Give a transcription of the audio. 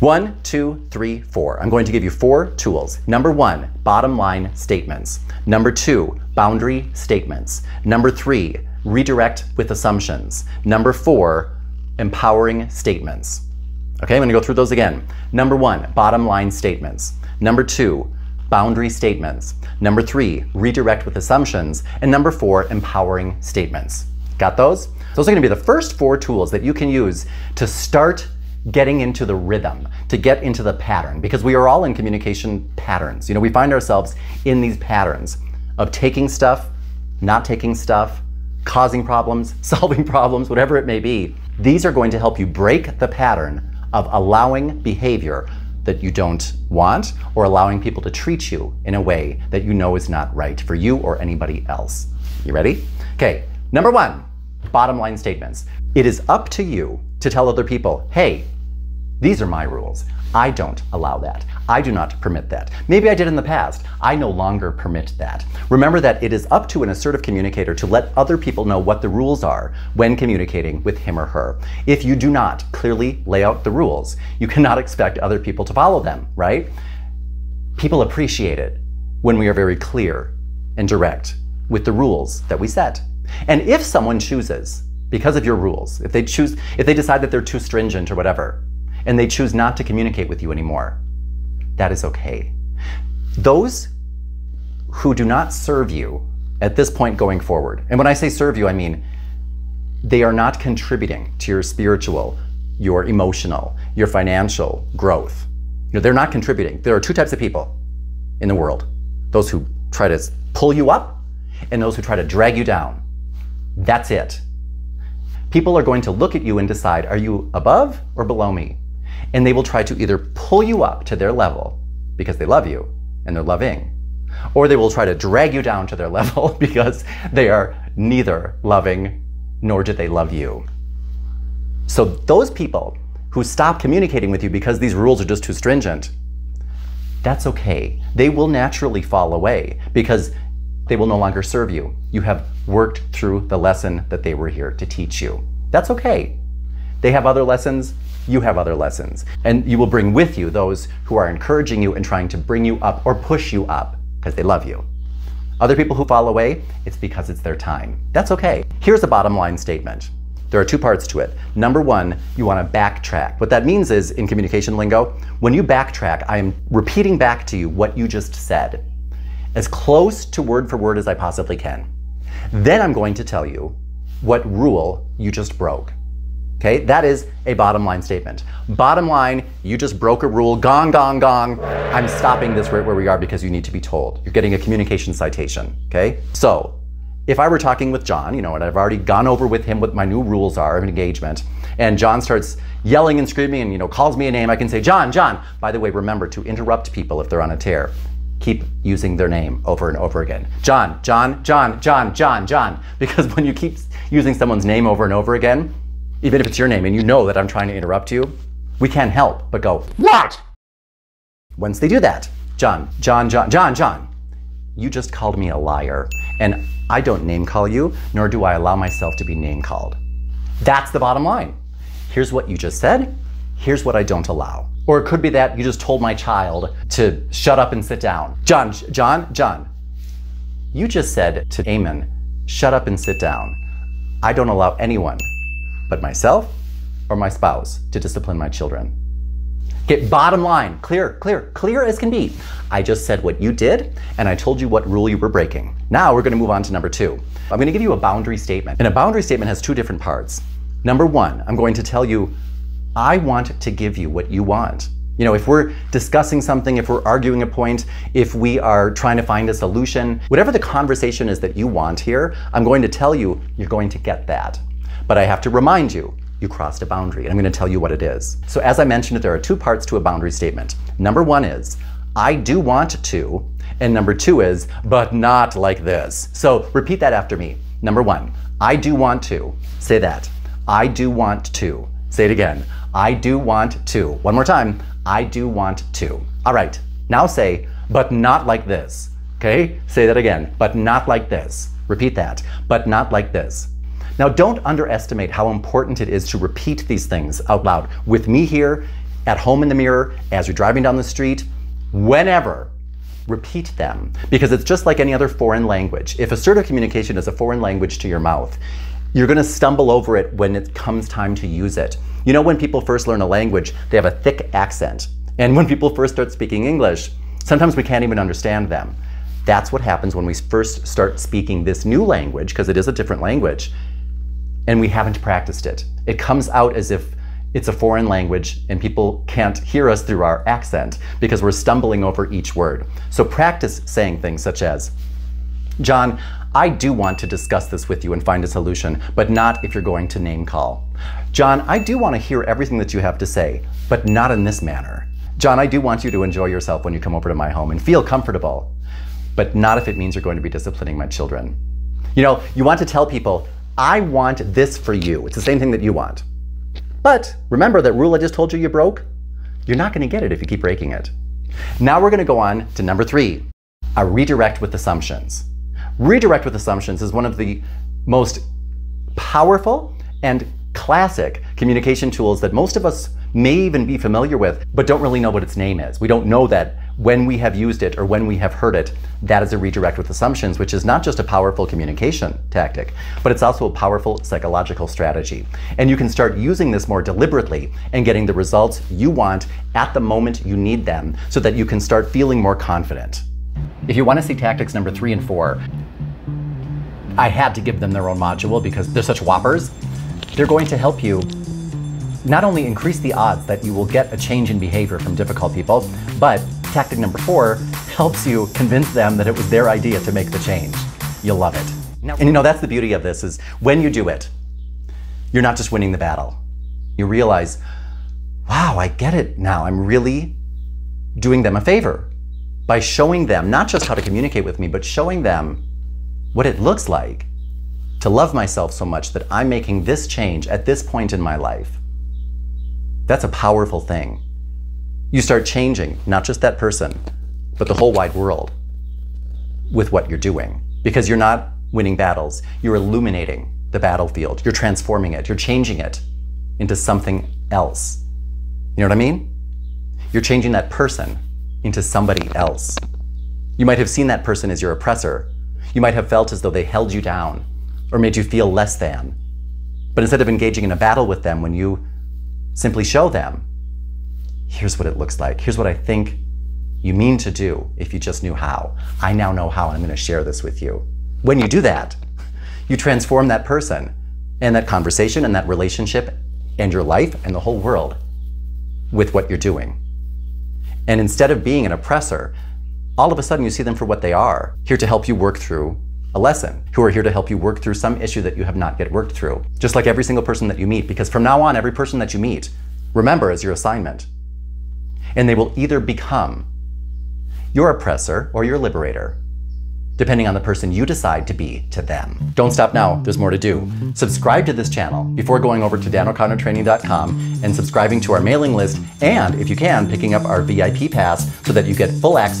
One, two, three, four. I'm going to give you four tools. Number one, bottom line statements. Number two, boundary statements. Number three, redirect with assumptions. Number four, empowering statements. Okay, I'm to go through those again. Number one, bottom line statements. Number two, boundary statements. Number three, redirect with assumptions. And number four, empowering statements. Got those? Those are going to be the first four tools that you can use to start getting into the rhythm, to get into the pattern, because we are all in communication patterns. You know, we find ourselves in these patterns of taking stuff, not taking stuff, causing problems, solving problems, whatever it may be. These are going to help you break the pattern of allowing behavior that you don't want or allowing people to treat you in a way that you know is not right for you or anybody else. You ready? Okay, number one, bottom line statements. It is up to you to tell other people, hey, these are my rules. I don't allow that. I do not permit that. Maybe I did in the past. I no longer permit that. Remember that it is up to an assertive communicator to let other people know what the rules are when communicating with him or her. If you do not clearly lay out the rules, you cannot expect other people to follow them, right? People appreciate it when we are very clear and direct with the rules that we set. And if someone chooses, because of your rules, if they choose, if they decide that they're too stringent or whatever, and they choose not to communicate with you anymore, that is okay. Those who do not serve you at this point going forward, and when I say serve you, I mean they are not contributing to your spiritual, your emotional, your financial growth. You know, they're not contributing. There are two types of people in the world those who try to pull you up and those who try to drag you down. That's it. People are going to look at you and decide are you above or below me? And they will try to either pull you up to their level because they love you and they're loving, or they will try to drag you down to their level because they are neither loving nor do they love you. So those people who stop communicating with you because these rules are just too stringent, that's okay. They will naturally fall away because they will no longer serve you. You have worked through the lesson that they were here to teach you. That's okay. They have other lessons, you have other lessons. And you will bring with you those who are encouraging you and trying to bring you up or push you up because they love you. Other people who fall away, it's because it's their time. That's okay. Here's a bottom line statement. There are two parts to it. Number one, you want to backtrack. What that means is, in communication lingo, when you backtrack, I am repeating back to you what you just said, as close to word for word as I possibly can. Then I'm going to tell you what rule you just broke. Okay, that is a bottom line statement. Bottom line, you just broke a rule, gong, gong, gong. I'm stopping this right where we are because you need to be told. You're getting a communication citation, okay? So, if I were talking with John, you know, and I've already gone over with him what my new rules are of engagement, and John starts yelling and screaming and, you know, calls me a name, I can say, John, John. By the way, remember to interrupt people if they're on a tear. Keep using their name over and over again. John, John, John, John, John, John. Because when you keep using someone's name over and over again, even if it's your name and you know that I'm trying to interrupt you, we can't help but go, What? Once they do that, John, John, John, John, John, you just called me a liar. And I don't name call you, nor do I allow myself to be name called. That's the bottom line. Here's what you just said, here's what I don't allow. Or it could be that you just told my child to shut up and sit down. John, John, John, you just said to Eamon, shut up and sit down. I don't allow anyone but myself or my spouse to discipline my children. Get bottom line, clear, clear, clear as can be. I just said what you did, and I told you what rule you were breaking. Now we're gonna move on to number two. I'm gonna give you a boundary statement. And a boundary statement has two different parts. Number one, I'm going to tell you, I want to give you what you want. You know, if we're discussing something, if we're arguing a point, if we are trying to find a solution, whatever the conversation is that you want here, I'm going to tell you, you're going to get that. But I have to remind you, you crossed a boundary, and I'm going to tell you what it is. So as I mentioned, there are two parts to a boundary statement. Number one is, I do want to, and number two is, but not like this. So repeat that after me. Number one, I do want to. Say that. I do want to. Say it again. I do want to. One more time. I do want to. All right. Now say, but not like this. Okay? Say that again. But not like this. Repeat that. But not like this. Now, don't underestimate how important it is to repeat these things out loud with me here at home in the mirror, as you're driving down the street, whenever, repeat them. Because it's just like any other foreign language. If assertive communication is a foreign language to your mouth, you're going to stumble over it when it comes time to use it. You know, when people first learn a language, they have a thick accent. And when people first start speaking English, sometimes we can't even understand them. That's what happens when we first start speaking this new language, because it is a different language, and we haven't practiced it. It comes out as if it's a foreign language and people can't hear us through our accent because we're stumbling over each word. So practice saying things such as, John, I do want to discuss this with you and find a solution, but not if you're going to name call. John, I do want to hear everything that you have to say, but not in this manner. John, I do want you to enjoy yourself when you come over to my home and feel comfortable, but not if it means you're going to be disciplining my children. You know, you want to tell people, I want this for you. It's the same thing that you want. But remember that rule I just told you you broke? You're not going to get it if you keep breaking it. Now we're going to go on to number three, a redirect with assumptions. Redirect with assumptions is one of the most powerful and classic communication tools that most of us may even be familiar with, but don't really know what its name is. We don't know that when we have used it or when we have heard it, that is a redirect with assumptions, which is not just a powerful communication tactic, but it's also a powerful psychological strategy. And you can start using this more deliberately and getting the results you want at the moment you need them so that you can start feeling more confident. If you want to see tactics number three and four, I had to give them their own module because they're such whoppers. They're going to help you not only increase the odds that you will get a change in behavior from difficult people, but tactic number four helps you convince them that it was their idea to make the change. You'll love it. And you know, that's the beauty of this is when you do it, you're not just winning the battle. You realize, wow, I get it now. I'm really doing them a favor by showing them not just how to communicate with me, but showing them what it looks like to love myself so much that I'm making this change at this point in my life. That's a powerful thing. You start changing not just that person, but the whole wide world with what you're doing. Because you're not winning battles, you're illuminating the battlefield, you're transforming it, you're changing it into something else. You know what I mean? You're changing that person into somebody else. You might have seen that person as your oppressor. You might have felt as though they held you down or made you feel less than. But instead of engaging in a battle with them, when you simply show them, here's what it looks like, here's what I think you mean to do if you just knew how. I now know how, and I'm going to share this with you. When you do that, you transform that person and that conversation and that relationship and your life and the whole world with what you're doing. And instead of being an oppressor, all of a sudden you see them for what they are, here to help you work through a lesson, who are here to help you work through some issue that you have not yet worked through. Just like every single person that you meet, because from now on, every person that you meet, remember as your assignment. And they will either become your oppressor or your liberator, depending on the person you decide to be to them. Don't stop now, there's more to do. Subscribe to this channel before going over to danoconnortraining.com and subscribing to our mailing list, and if you can, picking up our VIP pass so that you get full access